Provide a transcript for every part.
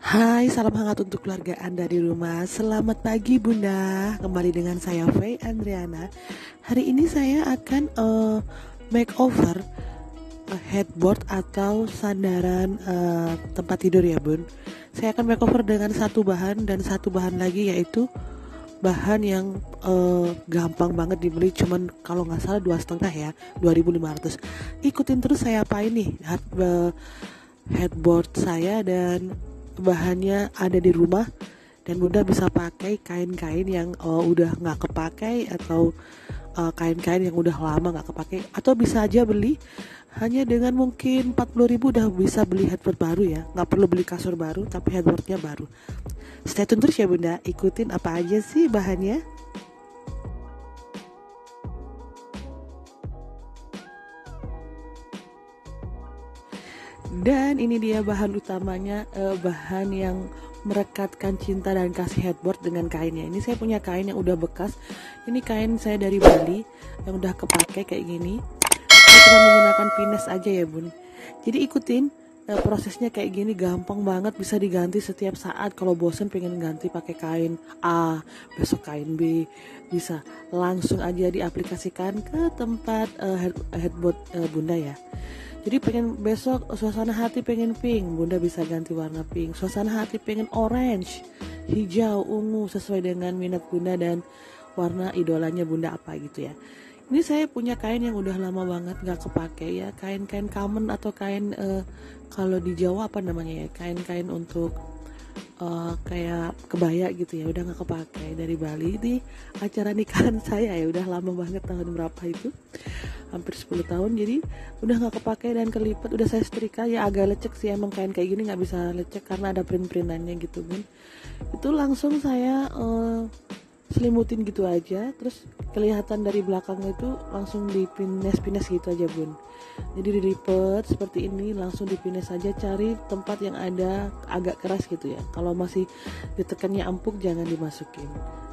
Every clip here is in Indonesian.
Hai, salam hangat untuk keluarga Anda di rumah. Selamat pagi Bunda. Kembali dengan saya Faye Andriana. Hari ini saya akan uh, makeover uh, headboard atau sandaran uh, tempat tidur ya Bun. Saya akan makeover dengan satu bahan dan satu bahan lagi yaitu bahan yang uh, gampang banget dibeli cuman kalau nggak salah dua setengah ya 2500 ikutin terus saya apa ini headboard saya dan bahannya ada di rumah dan bunda bisa pakai kain-kain yang uh, udah nggak kepakai atau eh, kain-kain uh, yang udah lama nggak kepakai. Atau bisa aja beli hanya dengan mungkin 40 ribu udah bisa beli headboard baru ya. Nggak perlu beli kasur baru tapi headboardnya baru. Stay tune terus ya bunda. Ikutin apa aja sih bahannya dan ini dia bahan utamanya uh, bahan yang merekatkan cinta dan kasih headboard dengan kainnya. Ini saya punya kain yang udah bekas. Ini kain saya dari Bali yang udah kepake kayak gini. Saya cuma menggunakan pines aja ya bun. Jadi ikutin uh, prosesnya kayak gini gampang banget bisa diganti setiap saat. Kalau bosen pengen ganti pakai kain A besok kain B. Bisa langsung aja diaplikasikan ke tempat head, headboard uh, bunda ya jadi pengen besok suasana hati pengen pink. Bunda bisa ganti warna pink. Suasana hati pengen orange. Hijau ungu sesuai dengan minat bunda dan warna idolanya bunda apa gitu ya. Ini saya punya kain yang udah lama banget nggak kepake ya. Kain-kain common atau kain uh, kalau di Jawa apa namanya ya? Kain-kain untuk uh, kayak kebaya gitu ya udah nggak kepake. Dari Bali di acara nikahan saya ya udah lama banget tahun berapa itu? Hampir 10 tahun jadi udah nggak kepake dan kelipat udah saya setrika ya agak lecek sih emang kain kayak gini nggak bisa lecek karena ada print-printannya gitu kan. Itu langsung saya uh, selimutin gitu aja. Terus kelihatan dari belakang itu langsung dipines-pines gitu aja bun. Jadi dilipet seperti ini langsung dipines saja cari tempat yang ada agak keras gitu ya. Kalau masih ditekannya empuk jangan dimasukin.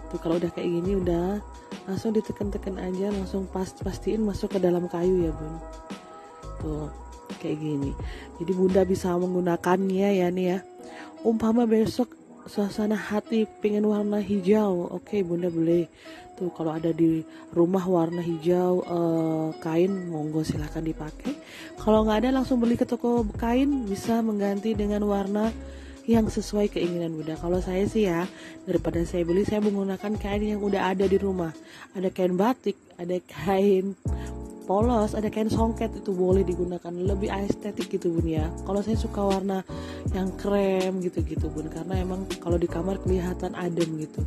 Tuh kalau udah kayak gini udah langsung ditekan-tekan aja langsung pas pastiin masuk ke dalam kayu ya bun. Tuh kayak gini. Jadi bunda bisa menggunakannya ya nih ya. Umpama besok suasana hati pengen warna hijau. Oke okay, bunda boleh tuh kalau ada di rumah warna hijau uh, kain monggo silahkan dipakai. Kalau nggak ada langsung beli ke toko kain bisa mengganti dengan warna yang sesuai keinginan bunda. Kalau saya sih ya daripada saya beli saya menggunakan kain yang udah ada di rumah. Ada kain batik ada kain polos ada kain songket itu boleh digunakan. Lebih estetik gitu bun ya. Kalau saya suka warna yang krem gitu gitu bun karena emang kalau di kamar kelihatan adem gitu.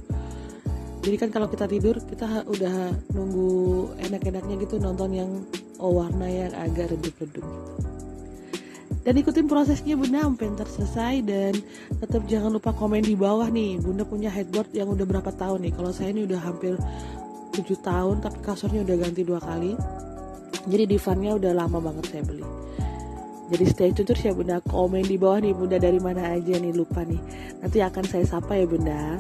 Jadi kan kalau kita tidur kita udah nunggu enak-enaknya gitu nonton yang oh, warna yang agak redup-redup gitu. Dan ikutin prosesnya bunda sampai ntar selesai. Dan tetap jangan lupa komen di bawah nih bunda punya headboard yang udah berapa tahun nih? Kalau saya ini udah hampir 7 tahun tapi kasurnya udah ganti dua kali jadi divannya udah lama banget saya beli. Jadi stay tune terus ya bunda komen di bawah nih bunda dari mana aja nih? Lupa nih. Nanti akan saya sapa ya bunda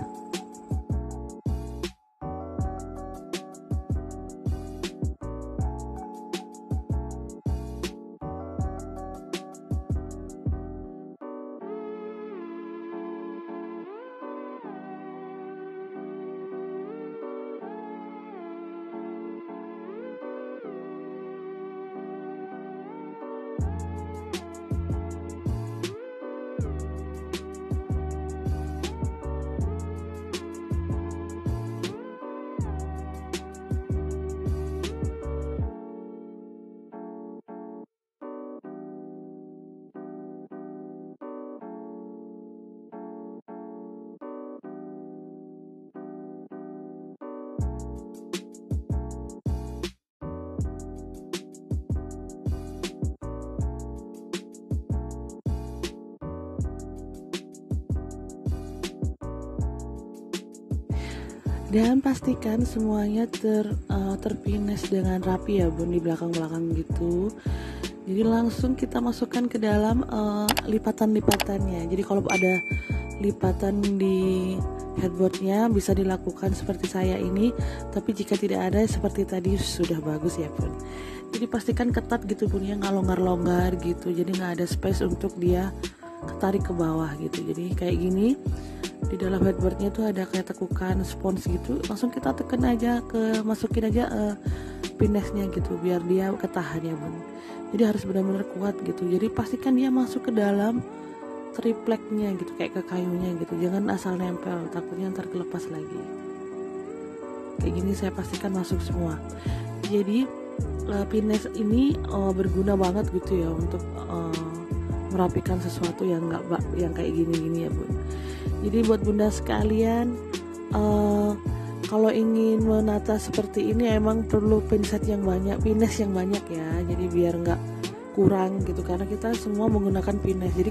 dan pastikan semuanya ter uh, terpines dengan rapi ya bun di belakang belakang gitu. Jadi langsung kita masukkan ke dalam uh, lipatan lipatannya jadi kalau ada lipatan di headboardnya bisa dilakukan seperti saya ini. Tapi jika tidak ada seperti tadi sudah bagus ya bun. Jadi pastikan ketat gitu bun ya. Nggak longgar longgar gitu. Jadi nggak ada space untuk dia ketarik ke bawah gitu. Jadi kayak gini di dalam headboardnya tuh ada kayak tekukan spons gitu langsung kita tekan aja ke masukin aja uh, pinesnya gitu biar dia ketahan ya bun. Jadi harus benar-benar kuat gitu. Jadi pastikan dia masuk ke dalam tripleknya gitu kayak ke kayunya gitu. Jangan asal nempel takutnya ntar kelepas lagi. Kayak gini saya pastikan masuk semua. Jadi uh, pines ini uh, berguna banget gitu ya untuk uh, merapikan sesuatu yang nggak yang kayak gini-gini ya bun jadi buat bunda sekalian uh, kalau ingin menata seperti ini emang perlu pinset yang banyak pines yang banyak ya. Jadi biar nggak kurang gitu karena kita semua menggunakan pines. Jadi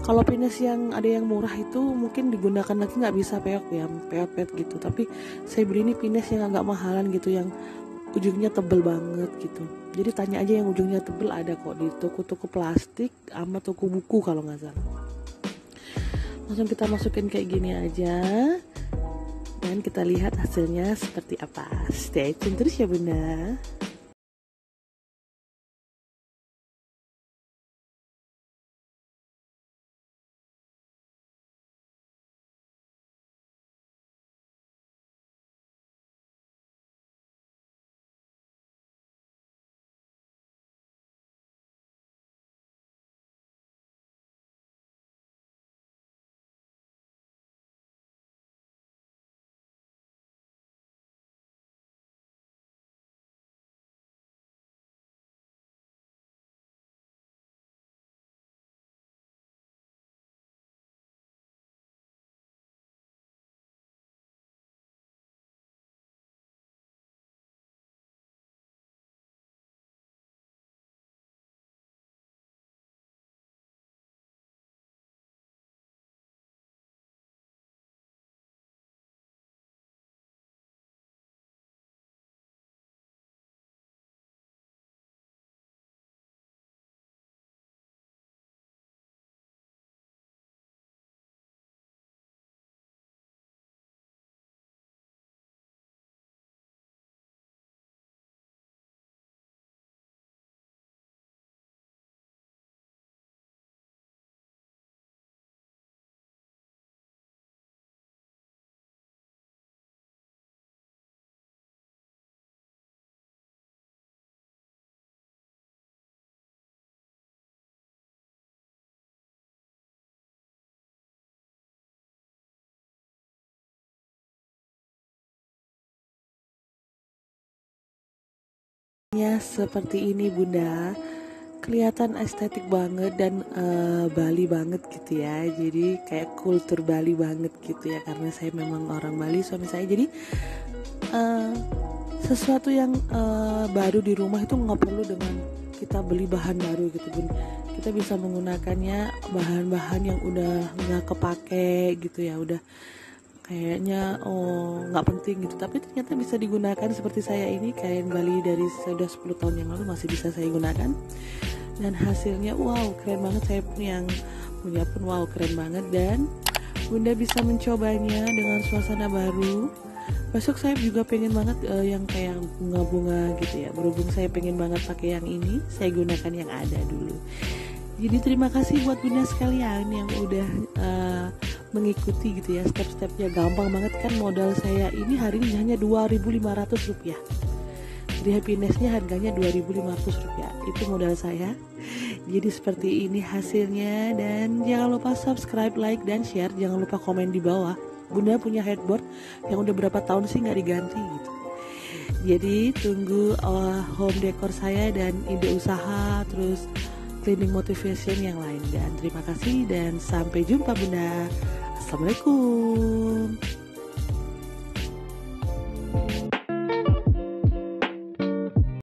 kalau pines yang ada yang murah itu mungkin digunakan lagi nggak bisa peok ya peok peok gitu. Tapi saya beli ini pines yang agak mahalan gitu yang ujungnya tebel banget gitu. Jadi tanya aja yang ujungnya tebel ada kok di toko-toko plastik sama toko buku kalau nggak salah langsung kita masukin kayak gini aja. Dan kita lihat hasilnya seperti apa. Stay tune terus ya bunda Ya seperti ini bunda. Kelihatan estetik banget dan uh, Bali banget gitu ya. Jadi kayak kultur Bali banget gitu ya karena saya memang orang Bali suami saya. Jadi uh, sesuatu yang uh, baru di rumah itu nggak perlu dengan kita beli bahan baru gitu bun. Kita bisa menggunakannya bahan-bahan yang udah nggak kepake gitu ya udah kayaknya oh nggak penting gitu. Tapi ternyata bisa digunakan seperti saya ini kain Bali dari sudah 10 tahun yang lalu masih bisa saya gunakan. Dan hasilnya wow keren banget. Saya pun yang punya pun wow keren banget. Dan Bunda bisa mencobanya dengan suasana baru. Besok saya juga pengen banget uh, yang kayak bunga-bunga gitu ya. Berhubung saya pengen banget pakai yang ini saya gunakan yang ada dulu. Jadi terima kasih buat Bunda sekalian yang udah uh, mengikuti gitu ya step-stepnya. Gampang banget kan modal saya ini hari ini hanya 2.500 rupiah jadi happinessnya harganya 2.500 rupiah itu modal saya. Jadi seperti ini hasilnya. Dan jangan lupa subscribe like dan share. Jangan lupa komen di bawah. Bunda punya headboard yang udah berapa tahun sih nggak diganti gitu. Jadi tunggu uh, home decor saya dan ide usaha. Terus cleaning motivation yang lain dan terima kasih dan sampai jumpa bunda. Assalamualaikum